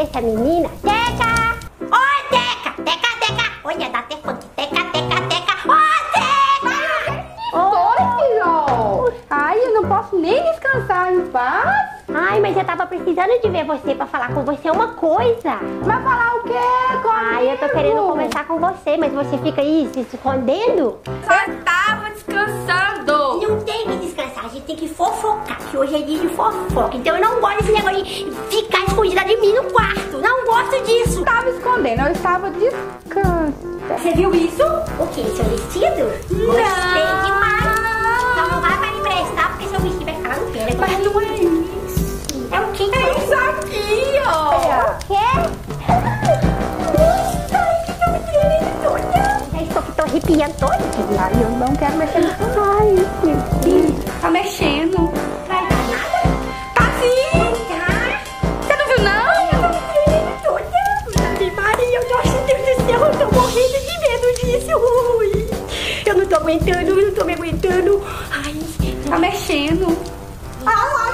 dessa menina. Teca! Oi, Teca! Teca, Teca! Olha, dá até funk. Teca, Teca, Teca! Oi, Teca! Ai, eu não posso nem descansar em paz. Ai, mas eu tava precisando de ver você pra falar com você uma coisa. Vai falar o quê, comigo? Ai, eu tô querendo conversar com você, mas você fica aí se escondendo. Você tá tem que fofocar, que hoje é dia de fofoca. Então eu não gosto desse negócio de ficar escondida de mim no quarto. Não gosto disso. Estava escondendo, eu estava descansando. Você viu isso? O que? Seu vestido? Gostei demais. Então não vai pra emprestar, porque seu vestido vai ficar lá no pé. né? Mas não é isso. É o quê? É isso aqui, ó. O quê? Já estou que tô arrepiando todo. Ai, eu não quero mexer nisso. Ai, Deus. Tá mexendo. Dar nada? Tá sim. Tá. Você não viu, não? Ave Maria, nossa Deus do céu, eu tô morrendo de medo disso. Ui. Eu não tô aguentando, eu não tô me aguentando. Ai, Tá mexendo. ah lá,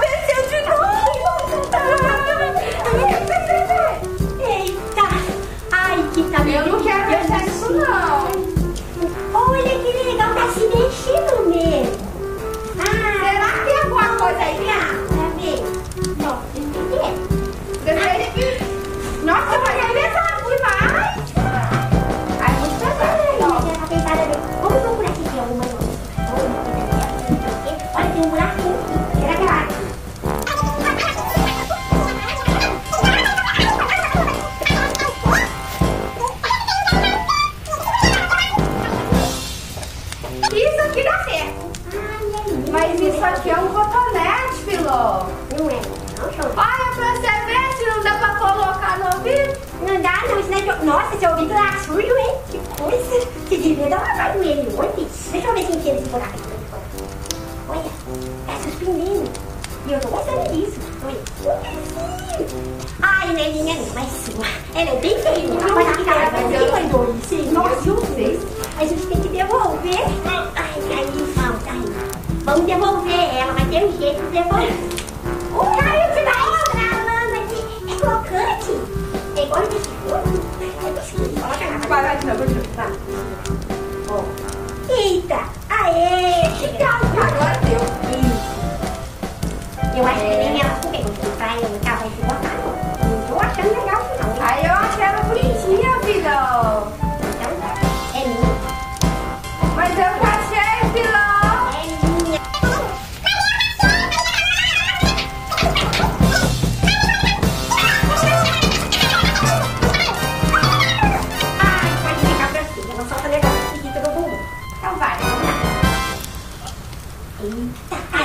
Isso aqui dá certo. Mas isso aqui é um cotonete, Filó. Não é, não. Olha pra você ver se não dá pra colocar no ouvido. Não dá, não. Isso não é. Nossa, seu ouvido tá surdo, hein? Que coisa. Você devia dar uma vai nele. Olha, deixa eu ver se entende esse buraco aqui. Olha, tá suspendendo. E eu tô gostando disso. Olha. Olha sim. Ai, Nelinha, não é sua. Ela é bem. Não Olha quero, cara. mas Você eu- mandou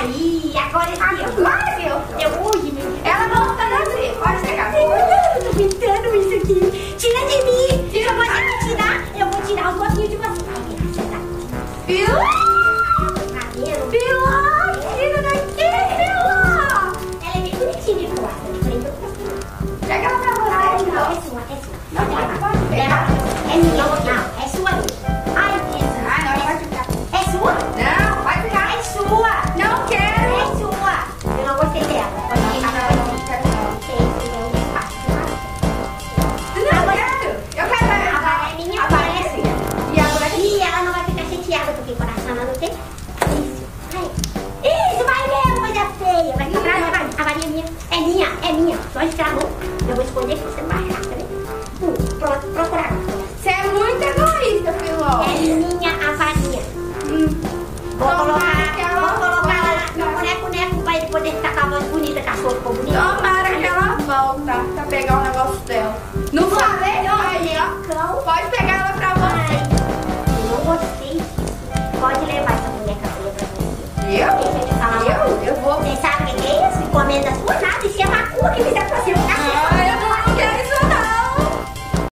aí, agora ó. Ai, meu. Eu hoje, meu Deus. Ela não tá assim. Pode pegar. Eu tô aguentando isso aqui. Tira de mim. Se eu vou tirar, eu vou tirar um pouquinho de você. Ai, vai ficar louco. Eu vou esconder que você baixar, tá vendo? Pronto, pronto, procurar. Você é muito egoísta, Filó. É minha avaria. Hum. Vou colocar, ela... vou colocar lá no boneco neco pra ele poder ficar com a voz bonita, com a sua ficou bonita. Tomara que ela volta pra pegar o negócio dela. Não vou falei? Não, olha, pode pegar ela pra você. Ai, não gostei. Pode levar essa boneca pra você. Eu?